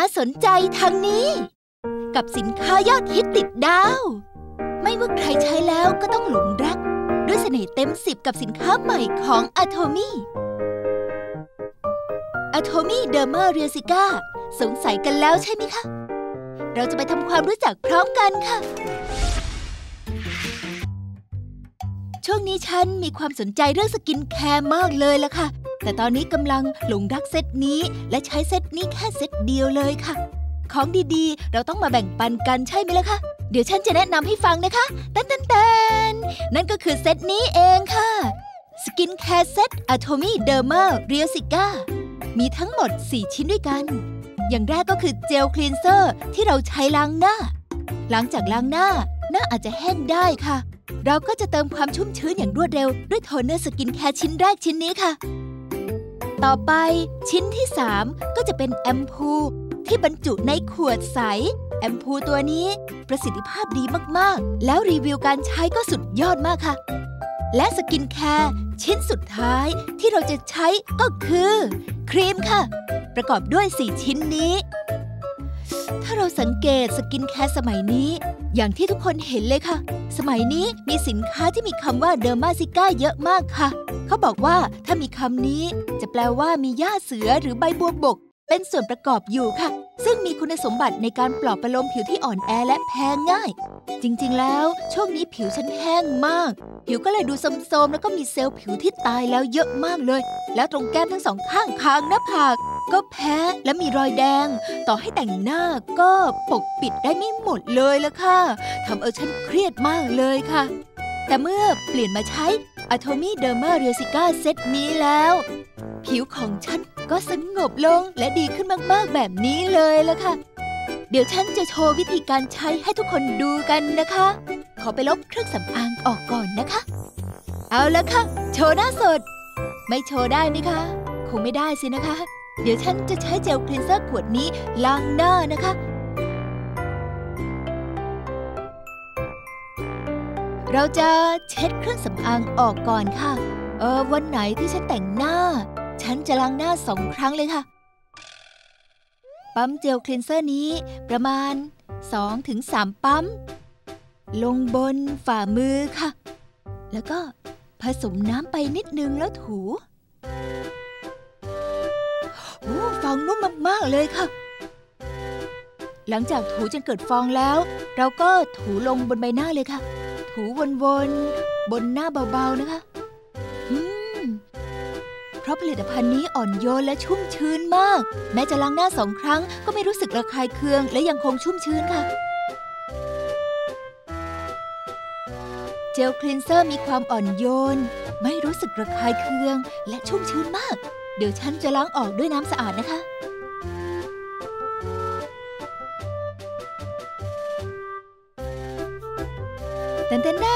มาสนใจทางนี้ กับสินค้ายอดฮิตติดดาว ไม่ว่าใครใช้แล้วก็ต้องหลงรัก ด้วยเสน่ห์เต็มสิบกับสินค้าใหม่ของอะโทมี่อะโทมี่เดอร์มาเรียล ซิก้าสงสัยกันแล้วใช่ไหมคะ เราจะไปทำความรู้จักพร้อมกันค่ะ ช่วงนี้ฉันมีความสนใจเรื่อง skincare มากเลยละค่ะ แต่ตอนนี้กำลังหลงรักเซตนี้และใช้เซตนี้แค่เซตเดียวเลยค่ะ ของดีๆ เราต้องมาแบ่งปันกันใช่ไหมล่ะคะ เดี๋ยวฉันจะแนะนำให้ฟังนะคะแตนแตนแตนนั่นก็คือเซตนี้เองค่ะ skincare เซตอะโทมี่เดอร์มาเรียล ซิก้ามีทั้งหมด 4 ชิ้นด้วยกัน อย่างแรกก็คือ gel cleanser ที่เราใช้ล้างหน้า หลังจากล้างหน้า หน้าอาจจะแห้งได้ค่ะ เราก็จะเติมความชุ่มชื้นอย่างรวดเร็วด้วย toner skincare ชิ้นแรกชิ้นนี้ค่ะ ต่อไปชิ้นที่ 3 ก็จะเป็นแอมพูที่บรรจุในขวดใส แอมพูตัวนี้ประสิทธิภาพดีมากๆ แล้วรีวิวการใช้ก็สุดยอดมากค่ะ และ skincare ชิ้นสุดท้ายที่เราจะใช้ก็คือ ครีมค่ะ ประกอบด้วย 4 ชิ้นนี้ ถ้าเราสังเกต skincare สมัยนี้ อย่างที่ทุกคนเห็นเลยค่ะ สมัยนี้มีสินค้าที่มีคำว่า derma cica เยอะมากค่ะ เขาบอกว่าถ้ามีคำนี้ จะแปลว่ามีหญ้าเสือหรือใบบัวบก เป็นส่วนประกอบอยู่ค่ะ ซึ่งมีคุณสมบัติในการปลอบประโลมผิวที่อ่อนแอและแพ้ง่าย จริงๆ แล้ว ช่วงนี้ผิวฉันแห้งมากผิวก็เลยดูโทรมๆแล้วก็มีเซลล์ผิวที่ตายแล้วเยอะมากเลย แล้วตรงแก้มทั้งสองข้างคางหน้าผาก ก็แพ้และมีรอยแดง ต่อให้แต่งหน้าก็ปกปิดได้ไม่หมดเลยละค่ะทำเอาฉันเครียดมากเลยค่ะ แต่เมื่อเปลี่ยนมาใช้ Atomy Derma r e s i c a เซตนี้แล้ว ผิวของฉันก็สงบลงและดีขึ้นมากๆแบบนี้เลยละค่ะ เดี๋ยวฉันจะโชว์วิธีการใช้ให้ทุกคนดูกันนะคะ ขอไปลบเครื่องสำอางออกก่อนนะคะ เอาละค่ะ โชว์หน้าสด ไม่โชว์ได้ไหมคะ คงไม่ได้สินะคะ เดี๋ยวฉันจะใช้เจลคลีนเซอร์ขวดนี้ล้างหน้านะคะ เราจะเช็ดเครื่องสำอางออกก่อนค่ะ เออวันไหนที่ฉันแต่งหน้า ฉันจะล้างหน้าสองครั้งเลยค่ะ ปั๊มเจลคลีนเซอร์นี้ประมาณ 2-3 ปั๊ม ลงบนฝ่ามือค่ะ แล้วก็ผสมน้ำไปนิดนึงแล้วถูโอ้ฟองนุ่มมาก ๆ เลยค่ะ หลังจากถูจนเกิดฟองแล้ว เราก็ถูลงบนใบหน้าเลยค่ะ ถูวนๆ บนหน้าเบา ๆ นะคะ ราะผลิตภัณฑ์นี้อ่อนโยนและชุ่มชื้นมาก แม้จะล้างหน้าสองครั้งก็ไม่รู้สึกระคายเคืองและยังคงชุ่มชื้นค่ะ gel cleanser มีความอ่อนโยน ไม่รู้สึกระคายเคืองและชุ่มชื้นมาก เดี๋ยวฉันจะล้างออกด้วยน้ำสะอาดนะคะแตนแตนแต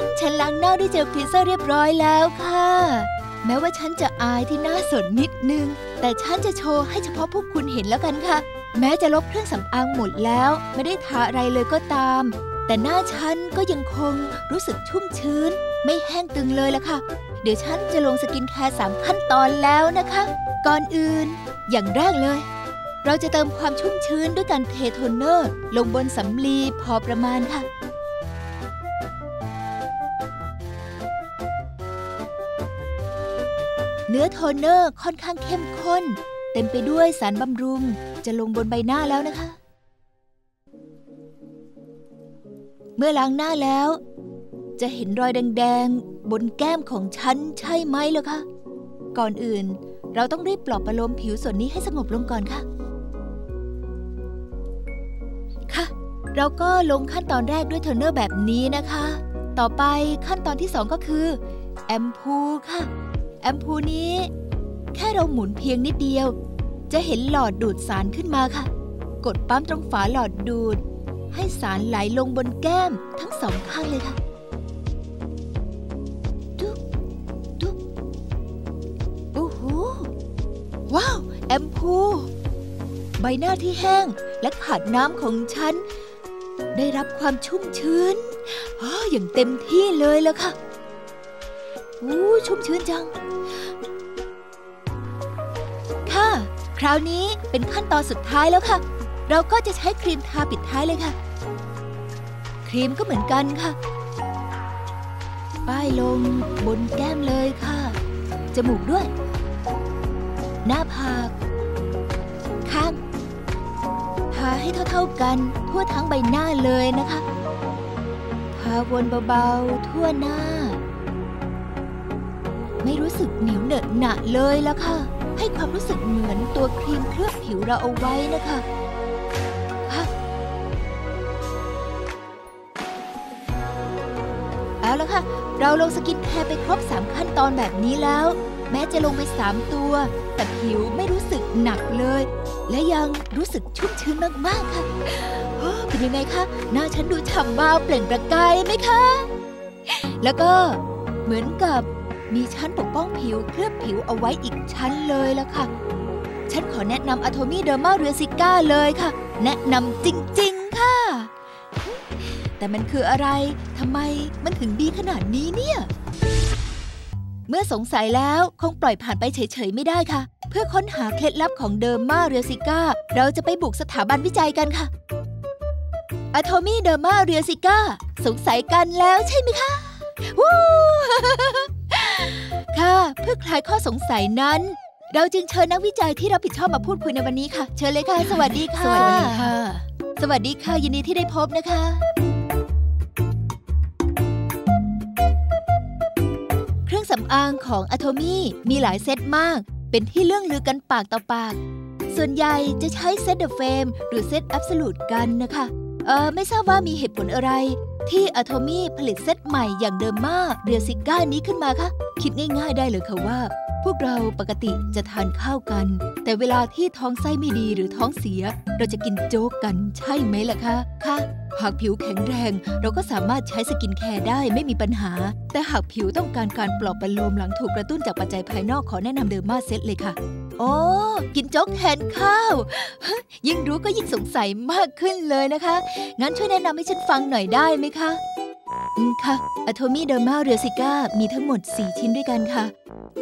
นฉันล้างหน้าด้วย gel cleanser เรียบร้อยแล้วค่ะ แม้ว่าฉันจะอายที่หน้าสดนิดนึง แต่ฉันจะโชว์ให้เฉพาะพวกคุณเห็นแล้วกันค่ะ แม้จะลบเครื่องสำอางหมดแล้ว ไม่ได้ทาอะไรเลยก็ตาม แต่หน้าฉันก็ยังคงรู้สึกชุ่มชื้น ไม่แห้งตึงเลยละค่ะ เดี๋ยวฉันจะลง skincare สามขั้นตอนแล้วนะคะ ก่อนอื่น อย่างแรกเลย เราจะเติมความชุ่มชื้นด้วยการเทโทนเนอร์ ลงบนสำลีพอประมาณค่ะ เนื้อโทนเนอร์ค่อนข้างเข้มข้น เต็มไปด้วยสารบำรุงจะลงบนใบหน้าแล้วนะคะ เมื่อล้างหน้าแล้ว จะเห็นรอยแดงๆ บนแก้มของฉันใช่ไหมล่ะคะ ก่อนอื่นเราต้องรีบปลอบประโลมผิวส่วนนี้ให้สงบลงก่อนค่ะ ค่ะ เราก็ลงขั้นตอนแรกด้วยโทนเนอร์แบบนี้นะคะ ต่อไปขั้นตอนที่สองก็คือ แอมพูค่ะ แอมพูนี้ แค่เราหมุนเพียงนิดเดียว จะเห็นหลอดดูดสารขึ้นมาค่ะ กดปั๊มตรงฝาหลอดดูด ให้สารไหลลงบนแก้มทั้งสองข้างเลยค่ะดุ๊กดุ๊กโอ้โหว้าวแอมพูใบหน้าที่แห้งและขาดน้ำของฉัน ได้รับความชุ่มชื้นอ๋ออย่างเต็มที่เลยแล้วค่ะ อู้ชุ่มชื้นจัง ค่ะคคราวนี้เป็นขั้นตอนสุดท้ายแล้วค่ะ เราก็จะใช้ครีมทาปิดท้ายเลยค่ะ ครีมก็เหมือนกันค่ะ ป้ายลงบนแก้มเลยค่ะ จมูกด้วย หน้าผาก ข้าง ทาให้เท่าๆกันทั่วทั้งใบหน้าเลยนะคะ ทาวนเบาๆทั่วหน้า ไม่รู้สึกเหนียวเหนอะหนะเลยละค่ะ ให้ความรู้สึกเหมือนตัวครีมเคลือบผิวเราเอาไว้นะคะเอาละค่ะ เราลงสกินแคร์ไปครบ 3 ขั้นตอนแบบนี้แล้ว แม้จะลงไป 3 ตัว แต่ผิวไม่รู้สึกหนักเลย และยังรู้สึกชุ่มชื้นมาก ๆ ค่ะเป็นยังไงคะหน้าฉันดูฉ่ำวาวเปล่งประกายไหมคะ แล้วก็เหมือนกับ มีชั้นปกป้องผิวเคลือบผิวเอาไว้อีกชั้นเลยละค่ะ ฉันขอแนะนำอะโทมี่เดอร์มาเรือซิก้าเลยค่ะ แนะนำจริง ๆ ค่ะ แต่มันคืออะไรทำไมมันถึงดีขนาดนี้เนี่ย เมื่อสงสัยแล้วคงปล่อยผ่านไปเฉย ๆ ไม่ได้ค่ะ เพื่อค้นหาเคล็ดลับของ Derma Real Cica เราจะไปบุกสถาบันวิจัยกันค่ะ Atomy Derma Real Cica สงสัยกันแล้วใช่ไหมคะ วู้ ค่ะเพื่อคลายข้อสงสัยนั้น เราจึงเชิญนักวิจัยที่รับผิดชอบมาพูดคุยในวันนี้ค่ะ เชิญเลยค่ะ สวัสดีค่ะ สวัสดีค่ะ สวัสดีค่ะยินดีที่ได้พบนะคะเครื่องสำอางของอะโทมี่มีหลายเซตมาก เป็นที่เรื่องลือกันปากต่อปาก ส่วนใหญ่จะใช้เซตเดอะเฟมหรือเซต a อบ o l u t e กันนะคะ เออไม่ทราบว่ามีเหตุผลอะไร ที่อะโทมี่ผลิตเซตใหม่อย่างเดิมมากเรียซิก้านี้ขึ้นมาคะ คิดง่าย ๆ ได้เลยค่ะว่า พวกเราปกติจะทานข้าวกัน แต่เวลาที่ท้องไส้ไม่ดีหรือท้องเสีย เราจะกินโจ๊กกันใช่ไหมล่ะคะค่ะหากผิวแข็งแรง เราก็สามารถใช้สกินแคร์ได้ไม่มีปัญหา แต่หากผิวต้องการการปลอบประโลมหลังถูกกระตุ้นจากปัจจัยภายนอกขอแนะนำ Derma เซตเลยค่ะโอ้กินโจ๊กแทนข้าว ยิ่งรู้ก็ยิ่งสงสัยมากขึ้นเลยนะคะ งั้นช่วยแนะนำให้ฉันฟังหน่อยได้ไหมคะอืมค่ะ Atomy Derma Real Cica มีทั้งหมด 4 ชิ้นด้วยกันค่ะ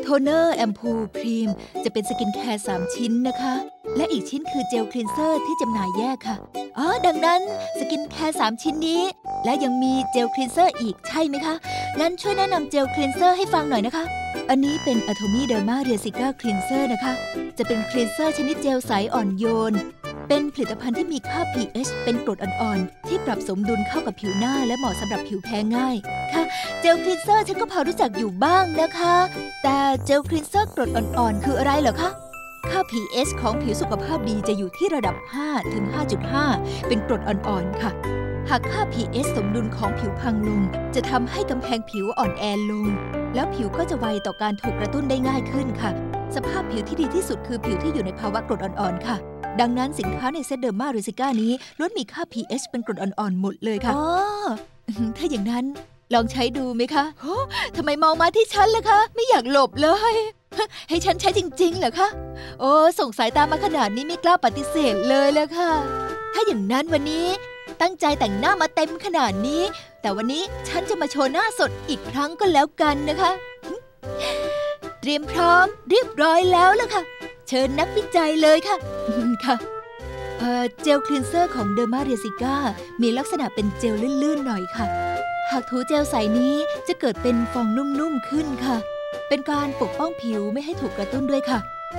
โทนเนอร์แอมพูครีม จะเป็นสกินแคร์ 3 ชิ้นนะคะ และอีกชิ้นคือเจลคลีนเซอร์ที่จำหน่ายแยกค่ะ อ๋อ ดังนั้นสกินแคร์ 3 ชิ้นนี้ และยังมีเจลคลีนเซอร์อีกใช่ไหมคะ งั้นช่วยแนะนำเจลคลีนเซอร์ให้ฟังหน่อยนะคะ อันนี้เป็น Atomy Derma Real Cica คลีนเซอร์นะคะ จะเป็นคลีนเซอร์ชนิดเจลใสอ่อนโยน เป็นผลิตภัณฑ์ที่มีค่า pH เป็นกรดอ่อนๆ ที่ปรับสมดุลเข้ากับผิวหน้าและเหมาะสำหรับผิวแพ้ง่าย ค่ะ เจลคลีนเซอร์ฉันก็พอรู้จักอยู่บ้างนะคะ แต่เจลคลีนเซอร์กรดอ่อนๆ คืออะไรเหรอคะค่า pH ของผิวสุขภาพดีจะอยู่ที่ระดับ 5 ถึง 5.5 เป็นกรดอ่อนๆ ค่ะ หากค่า pH สมดุลของผิวพังลง จะทำให้กำแพงผิวอ่อนแอลง แล้วผิวก็จะไวต่อการถูกกระตุ้นได้ง่ายขึ้นค่ะ สภาพผิวที่ดีที่สุดคือผิวที่อยู่ในภาวะกรดอ่อนๆ ค่ะ ดังนั้นสินค้าในเซต Derma Real Cica นี้ล้วนมีค่า pH เป็นกรดอ่อนๆหมดเลยค่ะ อ๋อ ถ้าอย่างนั้นลองใช้ดูไหมคะโอ้ทำไมมองมาที่ฉันล่ะคะ ไม่อยากหลบเลย ให้ฉันใช้จริงๆเหรอคะ โอ้ส่งสายตามาขนาดนี้ไม่กล้าปฏิเสธเลยเลยค่ะ ถ้าอย่างนั้นวันนี้ตั้งใจแต่งหน้ามาเต็มขนาดนี้ แต่วันนี้ฉันจะมาโชว์หน้าสดอีกครั้งก็แล้วกันนะคะ เตรียมพร้อมเรียบร้อยแล้วล่ะค่ะ เชิญนักวิจัยเลยค่ะ ค่ะเอ่อเจลคลีนเซอร์ของเดอร์มาเรซิก้ามีลักษณะเป็นเจลลื่นๆหน่อยค่ะ หากถูเจลใสนี้จะเกิดเป็นฟองนุ่มๆขึ้นค่ะ เป็นการปกป้องผิวไม่ให้ถูกกระตุ้นด้วยค่ะ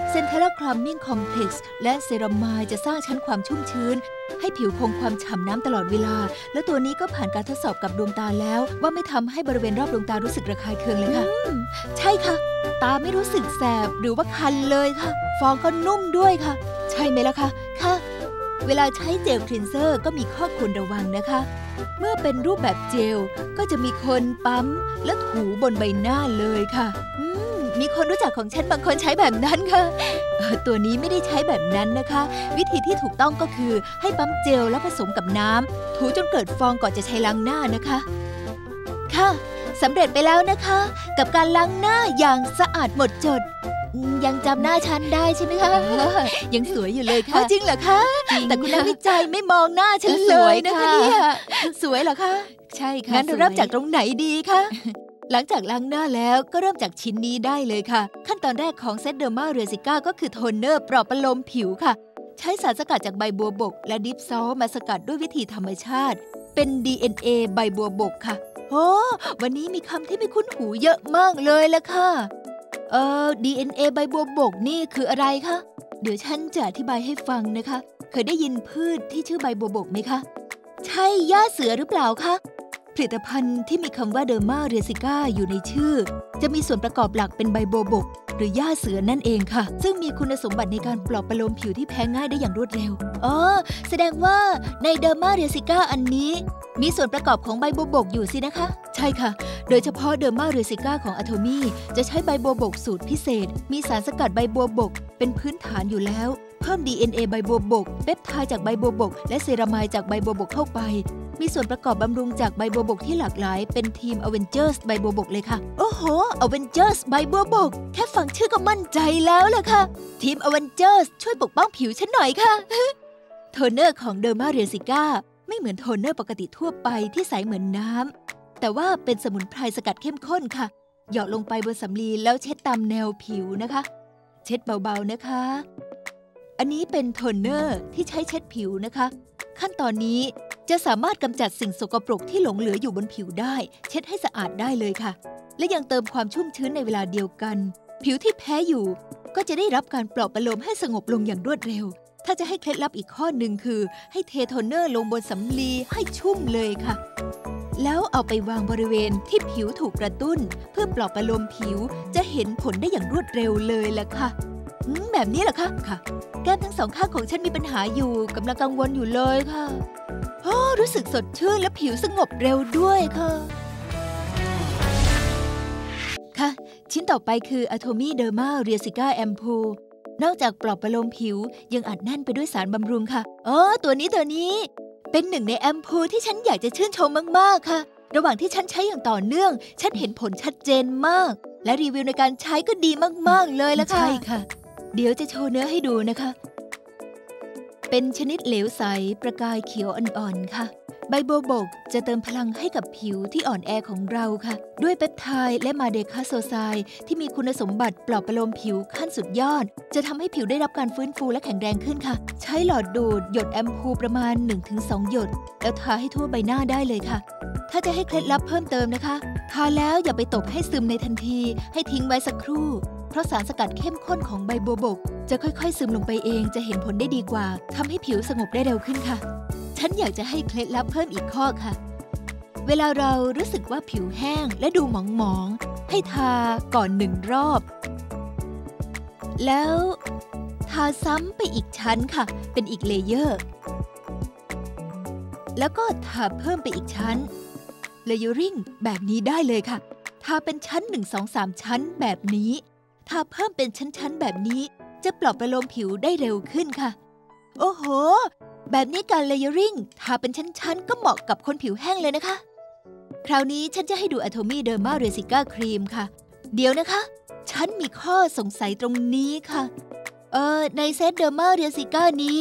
Centel calming complex และ ceramide จะสร้างชั้นความชุ่มชื้น ให้ผิวคงความฉ่ำน้ำตลอดเวลา และตัวนี้ก็ผ่านการทดสอบกับดวงตาแล้ว ว่าไม่ทำให้บริเวณรอบดวงตารู้สึกระคายเคืองเลยค่ะ ใช่ค่ะ ตาไม่รู้สึกแสบหรือว่าคันเลยค่ะ ฟองก็นุ่มด้วยค่ะ ใช่ไหมล่ะคะค่ะ เวลาใช้เจลคลีนเซอร์ก็มีข้อควรระวังนะคะ เมื่อเป็นรูปแบบเจลก็จะมีคนปั๊มและถูบนใบหน้าเลยค่ะอื มมีคนรู้จักของฉันบางคนใช้แบบนั้นค่ะเอ่อตัวนี้ไม่ได้ใช้แบบนั้นนะคะ วิธีที่ถูกต้องก็คือให้ปั๊มเจลแล้วผสมกับน้ำถูจนเกิดฟองก่อนจะใช้ล้างหน้านะคะ ค่ะสำเร็จไปแล้วนะคะ กับการล้างหน้าอย่างสะอาดหมดจดอืมยังจำหน้าฉันได้ใช่ไหมคะ ยังสวยอยู่เลยค่ะจริงเหรอคะจริงแต่คุณนักวิจัยไม่มองหน้าฉันสเลวยยนะคะค่ะเนี่ยสวยเหรอคะ ใช่ค่ะงั้นเราสวยเริ่มจากตรงไหนดีคะ หลังจากล้างหน้าแล้วก็เริ่มจากชิ้นนี้ได้เลยค่ะ ขั้นตอนแรกของเซต Derma Real Cica ก็คือโทนเนอร์ปลอบประโลมผิวค่ะ ใช้สารสกัดจากใบบัวบก และดิฟซอลมาสกัดด้วยวิธีธรรมชาติ เป็น DNA ใบบัวบกค่ะโอ้วันนี้มีคำที่ไม่คุ้นหูเยอะมากเลยละค่ะ เอ่อ DNA ใบบัวบกนี่คืออะไรคะ เดี๋ยวฉันจะอธิบายให้ฟังนะคะ เคยได้ยินพืชที่ชื่อใบบัวบกไหมคะ ใช่หญ้าเสือหรือเปล่าคะ ผลิตภัณฑ์ที่มีคำว่าเดอร์มาเรซิก้าอยู่ในชื่อ จะมีส่วนประกอบหลักเป็นใบโบบก หรือหญ้าเสือนั่นเองค่ะ ซึ่งมีคุณสมบัติในการปลอบประโลมผิวที่แพ้ง่ายได้อย่างรวดเร็ว อ๋อ แสดงว่าใน Derma Real Cica อันนี้ มีส่วนประกอบของใบบัวบกอยู่สินะคะ ใช่ค่ะ โดยเฉพาะ Derma Real Cica ของ Atomy จะใช้ใบบัวบกสูตรพิเศษ มีสารสกัดใบบัวบก เป็นพื้นฐานอยู่แล้ว เพิ่ม DNA ใบบัวบกเปปไทด์จากใบบัวบก และ ceramide จากใบบัวบกเข้าไป มีส่วนประกอบบำรุงจากใบบัวบกที่หลากหลาย เป็นทีม Avengers ใบบัวบกเลยค่ะ โอ้โห Avengers ใบบัวบก แค่ฟังชื่อก็มั่นใจแล้วล่ะค่ะ ทีม Avengers ช่วยปกป้องผิวฉันหน่อยค่ะ โทนเนอร์ของ Derma Real Cica ไม่เหมือนโทนเนอร์ปกติทั่วไปที่ใสเหมือนน้ำแต่ว่าเป็นสมุนไพรสกัดเข้มข้นค่ะหยอดลงไปบนสำลีแล้วเช็ดตามแนวผิวนะคะ เช็ดเบาๆนะคะ อันนี้เป็นโทนเนอร์ที่ใช้เช็ดผิวนะคะ ขั้นตอนนี้จะสามารถกำจัดสิ่งสกปรกที่หลงเหลืออยู่บนผิวได้ เช็ดให้สะอาดได้เลยค่ะ และยังเติมความชุ่มชื้นในเวลาเดียวกัน ผิวที่แพ้อยู่ ก็จะได้รับการปลอบประโลมให้สงบลงอย่างรวดเร็ว ถ้าจะให้เคล็ดลับอีกข้อหนึ่งคือ ให้เทโทนเนอร์ลงบนสำลีให้ชุ่มเลยค่ะ แล้วเอาไปวางบริเวณที่ผิวถูกกระตุ้น เพื่อปลอบประโลมผิวจะเห็นผลได้อย่างรวดเร็วเลยล่ะค่ะ แบบนี้เหรอคะ ค่ะ แก้มทั้งสองข้างของฉันมีปัญหาอยู่กำลังกังวลอยู่เลยค่ะโอ้รู้สึกสดชื่นและผิวสงบเร็วด้วยค่ะ ค่ะ ชิ้นต่อไปคือ Atomy Derma Resica Ampoule นอกจากปลอบประโลมผิวยังอัดแน่นไปด้วยสารบำรุงค่ะอ๋อตัวนี้ตัวนี้ เป็นหนึ่งในแอมพูที่ฉันอยากจะชื่นชมมากๆค่ะ ระหว่างที่ฉันใช้อย่างต่อเนื่อง ฉันเห็นผลชัดเจนมาก และรีวิวในการใช้ก็ดีมากๆเลยละค่ะ ใช่ค่ะ เดี๋ยวจะโชว์เนื้อให้ดูนะคะ เป็นชนิดเหลวใสประกายเขียวอ่อนๆค่ะ ใบโบบกจะเติมพลังให้กับผิวที่อ่อนแอของเราค่ะ ด้วยเปปไทด์และมาเดคาโซไซด์ที่มีคุณสมบัติปลอบประโลมผิวขั้นสุดยอด จะทำให้ผิวได้รับการฟื้นฟูและแข็งแรงขึ้นค่ะ ใช้หลอดดูดหยดแอมพูประมาณ 1-2 หยด แล้วทาให้ทั่วใบหน้าได้เลยค่ะ ถ้าจะให้เคล็ดลับเพิ่มเติมนะคะ ทาแล้วอย่าไปตบให้ซึมในทันที ให้ทิ้งไว้สักครู่ เพราะสารสกัดเข้มข้นของใบบัวบก จะค่อยๆ ซึมลงไปเองจะเห็นผลได้ดีกว่าทำให้ผิวสงบได้เร็วขึ้นค่ะ ฉันอยากจะให้เคล็ดลับเพิ่มอีกข้อค่ะ เวลาเรารู้สึกว่าผิวแห้งและดูหมองๆให้ทาก่อนหนึ่งรอบ แล้วทาซ้ำไปอีกชั้นค่ะ เป็นอีก layer แล้วก็ทาเพิ่มไปอีกชั้น layering แบบนี้ได้เลยค่ะ ทาเป็นชั้น 1 2 3 ชั้นแบบนี้ ทาเพิ่มเป็นชั้นๆแบบนี้ จะปลอบประโลมผิวได้เร็วขึ้นค่ะ โอ้โห แบบนี้การ layering ทาเป็นชั้นๆ ก็เหมาะกับคนผิวแห้งเลยนะคะ คราวนี้ฉันจะให้ดู Atomy Derma Real Cica Cream ค่ะ เดี๋ยวนะคะ ฉันมีข้อสงสัยตรงนี้ค่ะ เออในเซต Derma Real Cica นี้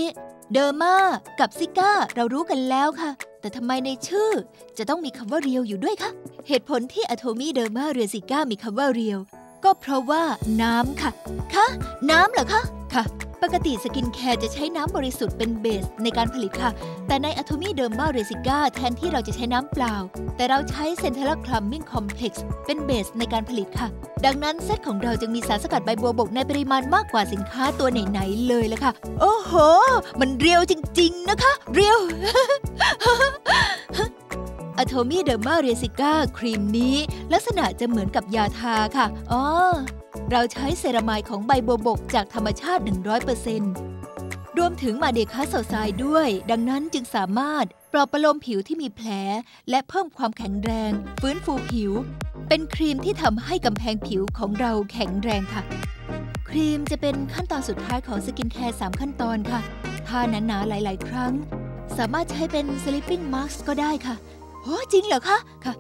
derma กับ cica เรารู้กันแล้วค่ะ แต่ทำไมในชื่อจะต้องมีคำว่า real อยู่ด้วยคะ เหตุผลที่ Atomy Derma Real Cica มีคำว่า real ก็เพราะว่าน้ำค่ะ คะ น้ำเหรอคะ ค่ะ ปกติสกินแคร์จะใช้น้ำบริสุทธิ์เป็น base ในการผลิตค่ะ แต่ใน Atomy Derma Real Cica แทนที่เราจะใช้น้ำเปล่า แต่เราใช้ Centella Clumping Complex เป็นเบสในการผลิตค่ะ ดังนั้นเซตของเราจึงมีสารสกัดใบบัวบกในปริมาณมากกว่าสินค้าตัวไหนๆเลยละค่ะ โอ้โห มัน real จริง ๆ นะคะ real Atomy Derma Real Cica ครีมนี้ ลักษณะจะเหมือนกับยาทาค่ะ อ๋อ เราใช้ ceramide ของใบบัวบกจากธรรมชาติ 100%รวมถึง madecassoside ด้วย ดังนั้นจึงสามารถปลอบประโลมผิวที่มีแผล และเพิ่มความแข็งแรง ฟื้นฟูผิว เป็นครีมที่ทำให้กำแพงผิวของเราแข็งแรงค่ะ ครีมจะเป็นขั้นตอนสุดท้ายของสกินแคร์ 3 ขั้นตอนค่ะทาหนาๆหลาย ๆ ครั้ง สามารถใช้เป็น sleeping mask ก็ได้ค่ะ โอ้จริงเหรอคะ ค่ะ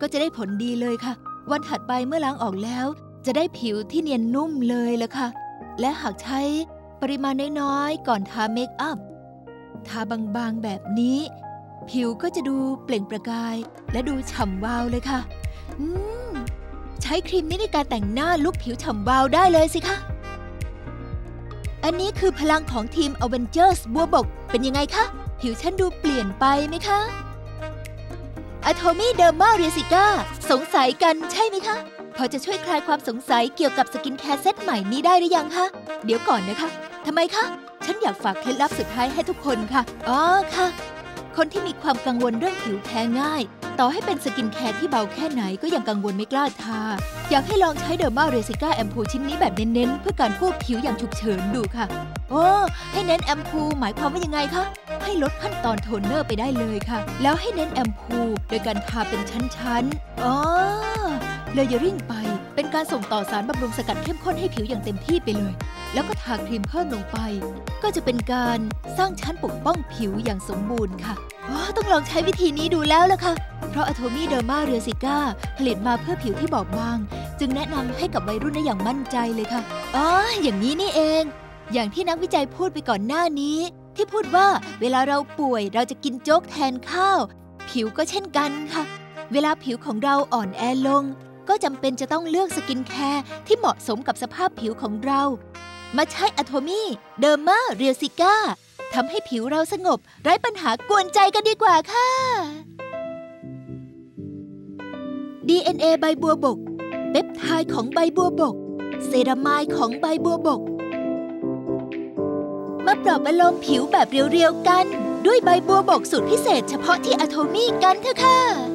ก็จะได้ผลดีเลยค่ะ วันถัดไปเมื่อล้างออกแล้ว จะได้ผิวที่เนียนนุ่มเลยละค่ะ และหากใช้ปริมาณน้อยๆ ก่อนทาเมคอัพ ทาบางๆแบบนี้ ผิวก็จะดูเปล่งประกาย และดูฉ่ำวาวเลยค่ะ อืม ใช้ครีมนี้ในการแต่งหน้าลุกผิวฉ่ำวาวได้เลยสิคะอันนี้คือพลังของทีม Avengers บัวบก เป็นยังไงคะ ผิวฉันดูเปลี่ยนไปไหมคะ Atomy Derma Real Cica สงสัยกันใช่ไหมคะ พอจะช่วยคลายความสงสัยเกี่ยวกับสกินแคร์เซตใหม่นี้ได้หรือยังคะ เดี๋ยวก่อนนะคะทำไมคะ ฉันอยากฝากเคล็ดลับสุดท้ายให้ทุกคนค่ะ อ๋อค่ะ คนที่มีความกังวลเรื่องผิวแพ้ง่าย ต่อให้เป็นสกินแคร์ที่เบาแค่ไหนก็ยังกังวลไม่กล้าทา อยากให้ลองใช้ Derma Real Cica ampoule ชิ้นนี้แบบเน้นๆ เพื่อการพอกผิวอย่างฉุกเฉินดูค่ะ โอ้ให้เน้นแอมพูหมายความว่ายังไงคะ ให้ลดขั้นตอนโทนเนอร์ไปได้เลยค่ะ แล้วให้เน้นแอมพูโดยการทาเป็นชั้นๆ อ๋อ layering ไป เป็นการส่งต่อสารบำรุงสกัดเข้มข้นให้ผิวอย่างเต็มที่ไปเลย แล้วก็ทาครีมเพิ่มลงไป ก็จะเป็นการสร้างชั้นปกป้องผิวอย่างสมบูรณ์ค่ะอ๋อต้องลองใช้วิธีนี้ดูแล้วล่ะค่ะ เพราะ Atomy Derma Real Cica ผลิตมาเพื่อผิวที่บอบบาง จึงแนะนำให้กับวัยรุ่นได้อย่างมั่นใจเลยค่ะ อ๋อ อย่างนี้นี่เอง อย่างที่นักวิจัยพูดไปก่อนหน้านี้ ที่พูดว่าเวลาเราป่วยเราจะกินโจ๊กแทนข้าว ผิวก็เช่นกันค่ะ เวลาผิวของเราอ่อนแอลง ก็จำเป็นจะต้องเลือกสกินแคร์ที่เหมาะสมกับสภาพผิวของเรา มาใช้ Atomy Derma Real Cicaทำให้ผิวเราสงบ ไร้ปัญหากวนใจกันดีกว่าค่ะ DNA ใบบัวบกเปปไทด์ของใบบัวบก เซรามายของใบบัวบก มาปลอบประโลมผิวแบบเรียวๆกัน ด้วยใบบัวบกสูตรพิเศษเฉพาะที่อะโทมี่กันเถอะค่ะ